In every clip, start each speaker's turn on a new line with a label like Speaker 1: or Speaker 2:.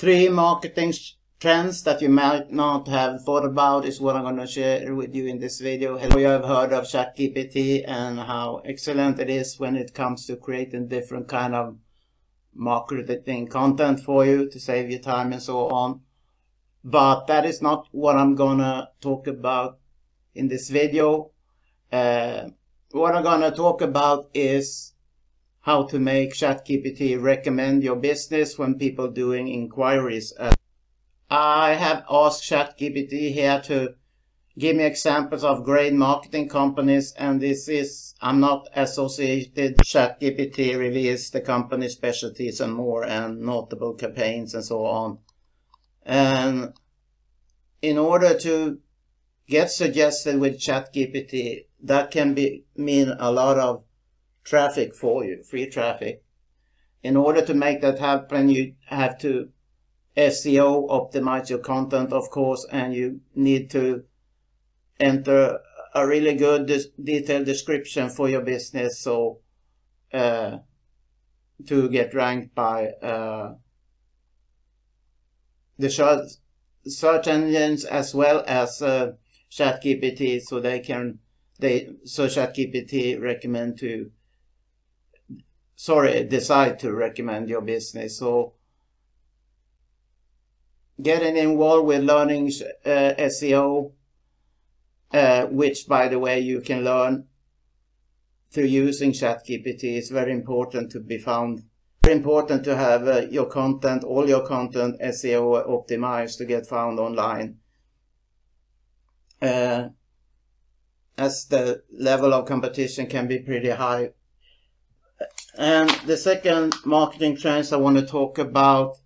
Speaker 1: Three marketing trends that you might not have thought about is what I'm going to share with you in this video. Hello, you have heard of ChatGPT and how excellent it is when it comes to creating different kind of marketing content for you to save your time and so on. But that is not what I'm gonna talk about in this video. Uh, what I'm gonna talk about is how to make ChatGPT recommend your business when people doing inquiries. Uh, I have asked ChatGPT here to give me examples of great marketing companies and this is, I'm not associated. ChatGPT reveals the company specialties and more and notable campaigns and so on. And in order to get suggested with ChatGPT, that can be mean a lot of traffic for you, free traffic. In order to make that happen, you have to SEO optimize your content, of course, and you need to enter a really good detailed description for your business so uh, to get ranked by uh, the search engines as well as uh, ChatGPT so they can they so ChatGPT recommend to sorry decide to recommend your business so getting involved with learning uh, SEO uh, which by the way you can learn through using ChatGPT is very important to be found very important to have uh, your content, all your content SEO optimized to get found online. Uh, as the level of competition can be pretty high. And the second marketing trends I want to talk about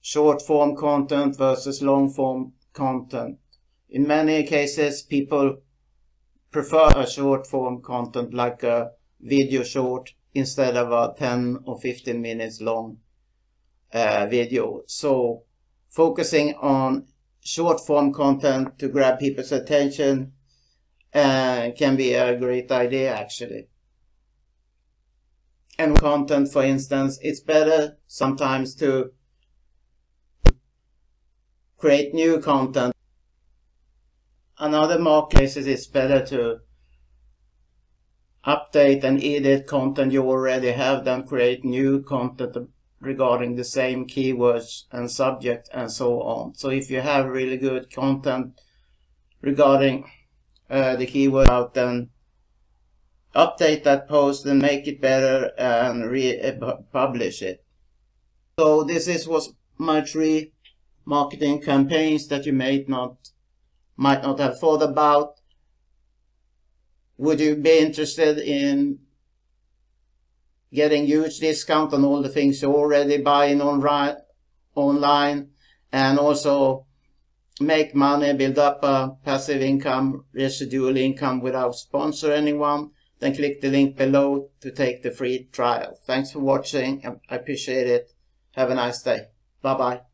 Speaker 1: short form content versus long form content. In many cases, people prefer a short form content like a video short instead of a 10 or 15 minutes long uh, video. So focusing on short form content to grab people's attention uh, can be a great idea actually. And content, for instance, it's better sometimes to create new content. Another more cases it's better to update and edit content you already have, then create new content regarding the same keywords and subject and so on. So if you have really good content regarding uh, the keyword out, then update that post and make it better and re-publish uh, it. So this is was my three marketing campaigns that you may not might not have thought about would you be interested in getting huge discount on all the things you're already buying on online and also make money, build up a passive income, residual income without sponsor anyone, then click the link below to take the free trial. Thanks for watching. And I appreciate it. Have a nice day. Bye bye.